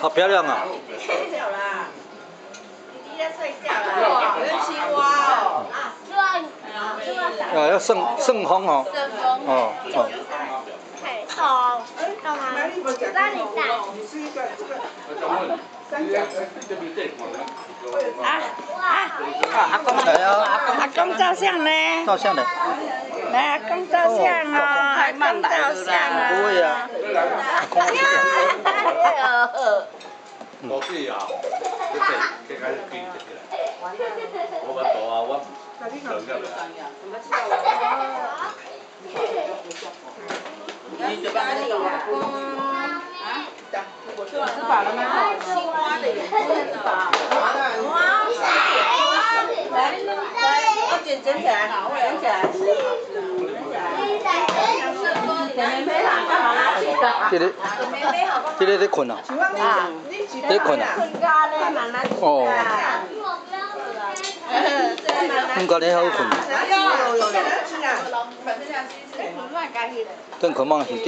好漂亮啊！你今天睡觉啦？要笑我哦。啊，要风哦。顺风。哦哦。好，干嘛？你打。啊啊！阿公，阿公照相呢？照相嘞！来，阿公照相啊！阿公照相啊！不会啊！呃，我不啊！这这这肯定是骗人的，我不做啊，我不弄掉了。你吃饱了吗？吃瓜，西瓜，来来，我捡捡起来，捡起来。这里这里，在困啊！在困啊！哦。好困。困是个？